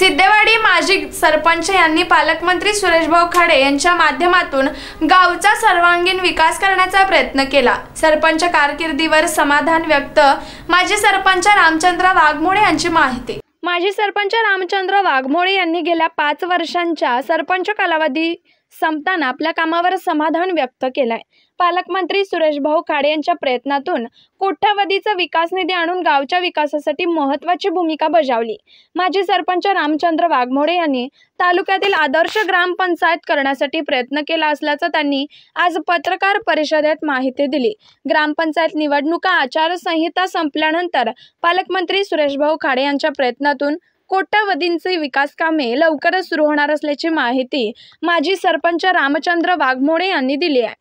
सिद्धेवाडी माजी सरपंच यांनी पालकमंत्री सुरेशभाऊ खाडे यांच्या माध्यमातून गावचा सर्वांगीण विकास करण्याचा प्रयत्न केला. सरपंच कारकिर्दीवर समाधान व्यक्त माजी सरपंच रामचंद्र वाघमोडे यांची माहिती. माजी सरपंच रामचंद्र वाघमोळे यांनी गेल्या पाच वर्षांच्या सरपंच कालावधी संपताना आपल्या कामावर समाधान व्यक्त केलंय. पालकमंत्री सुरेशभाऊ खाडे यांच्या प्रयत्नातून कोट्यावधीचा विकास निधी आणून गावच्या विकासासाठी महत्त्वाची भूमिका बजावली. माजी सरपंच रामचंद्र वाघमोडे यांनी तालुक्यातील आदर्श ग्रामपंचायत करण्यासाठी प्रयत्न केला असल्याचं त्यांनी आज पत्रकार परिषदेत माहिती दिली. ग्रामपंचायत निवडणुका आचारसंहिता संपल्यानंतर पालकमंत्री सुरेशभाऊ खाडे यांच्या प्रयत्नातून कोट्यावधींचे विकास कामे लवकरच सुरू होणार असल्याची माहिती माजी सरपंच रामचंद्र वाघमोडे यांनी दिली आहे.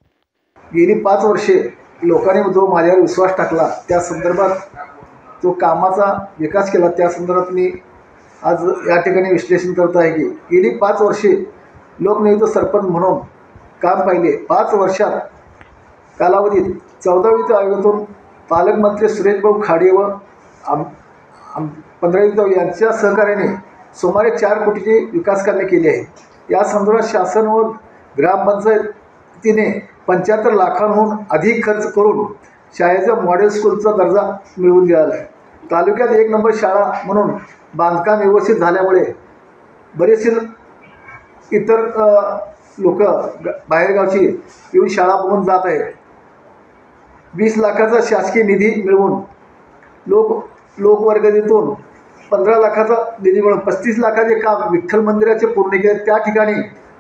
गेली पाच वर्षे लोकांनी जो माझ्यावर विश्वास टाकला त्या संदर्भात जो कामाचा विकास केला त्या संदर्भात मी आज या ठिकाणी विश्लेषण करत आहे की गेली पाच वर्षे लोकनियुक्त सरपंच म्हणून काम पाहिले. पाच वर्षात कालावधीत चौदावीच्या आयोगातून पालकमंत्री सुरेशभाऊ खाडे व आम आम पंधरावित यांच्या सहकार्याने सुमारे चार कोटीचे विकास कामे केली आहे या संदर्भात शासन व ग्रामपंचायतीने पंच्याहत्तर लाखांहून अधिक खर्च करून शाळेचं मॉडेल स्कूलचा दर्जा मिळवून दिला आहे. तालुक्यात एक नंबर शाळा म्हणून बांधकाम व्यवस्थित झाल्यामुळे बरेचसे इतर लोक बाहेरगावची येऊन शाळा बघून जात आहेत. वीस लाखाचा शासकीय निधी मिळवून लोक लोकवर्गणीतून पंधरा लाखाचा निधी मिळून पस्तीस लाखाचे काम विठ्ठल मंदिराचे पूर्ण केले त्या ठिकाणी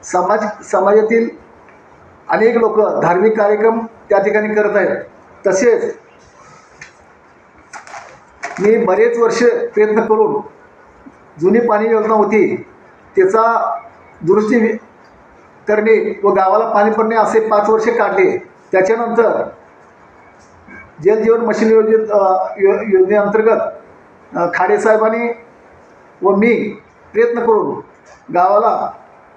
समाज समाजातील अनेक लोक धार्मिक कार्यक्रम त्या ठिकाणी करत आहेत. तसेच मी बरेच वर्ष प्रयत्न करून जुनी पाणी योजना होती त्याचा दुरुस्ती करणे व गावाला पाणी पडणे असे पाच वर्षे काढले. त्याच्यानंतर जलजीवन मशीन योजनेत यो योजनेअंतर्गत खाडेसाहेबांनी व मी प्रयत्न करून गावाला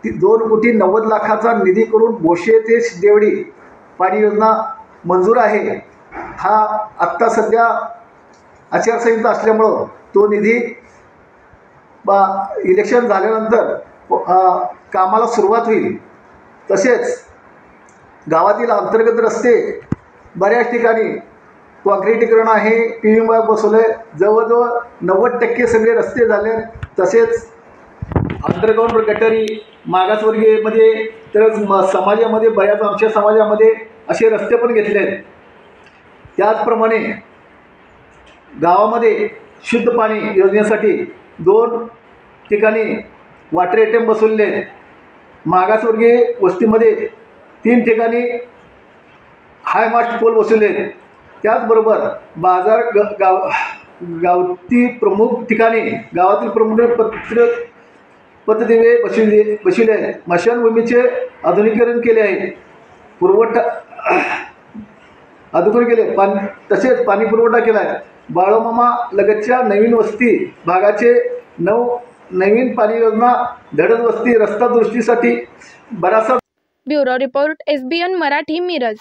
ती दोन कोटी नव्वद लाखाचा निधी करून बोशे ते देवडी पाणी योजना मंजूर आहे. हा आत्ता सध्या आचारसंहिता असल्यामुळं तो निधी बा इलेक्शन झाल्यानंतर कामाला सुरुवात होईल. तसेच गावातील अंतर्गत रस्ते बऱ्याच ठिकाणी काँक्रीटीकरण आहे. पी व्ही वाय बसवलं. आहे जवळजवळ नव्वद टक्के सगळे रस्ते झाले. तसेच अंडरग्राऊंड गटारी मागासवर्गीयमध्ये तर म समाजामध्ये बऱ्याच आमच्या समाजामध्ये असे रस्ते पण घेतले आहेत. त्याचप्रमाणे गावामध्ये शुद्ध पाणी योजनेसाठी दोन ठिकाणी वॉटर एटीएम बसवलेले आहेत. मागासवर्गीय वस्तीमध्ये तीन ठिकाणी हाय मास्ट पोल बसवले आहेत. त्याचबरोबर बाजार ग गाव गावती प्रमुख ठिकाणी गावातील प्रमुख पत्र पतदिवे बसविले बसविले आहेत. मशानभूमीचे आधुनिकीकरण केले आहे. पुरवठा आधुनिकरण केले पाणी तसेच पाणी पुरवठा केला आहे. बाळोमामा लगतच्या नवीन वस्ती भागाचे नऊ नवीन पाणी योजना धडक वस्ती रस्ता दृष्टीसाठी बराचसा bureau report S B N Marathi Miraj.